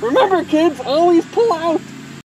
Remember, kids, always pull out.